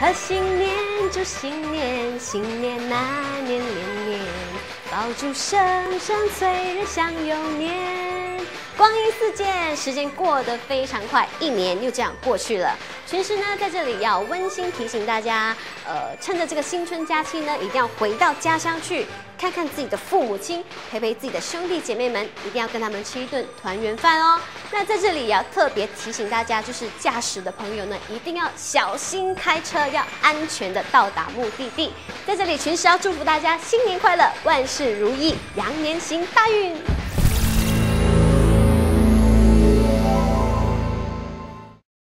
贺新年，祝新年，新年那年连年，爆竹声声催人想永年。光阴似箭，时间过得非常快，一年又这样过去了。群师呢，在这里要温馨提醒大家，呃，趁着这个新春假期呢，一定要回到家乡去看看自己的父母亲，陪陪自己的兄弟姐妹们，一定要跟他们吃一顿团圆饭哦。那在这里也要特别提醒大家，就是驾驶的朋友呢，一定要小心开车，要安全的到达目的地。在这里，群师要祝福大家新年快乐，万事如意，羊年行大运。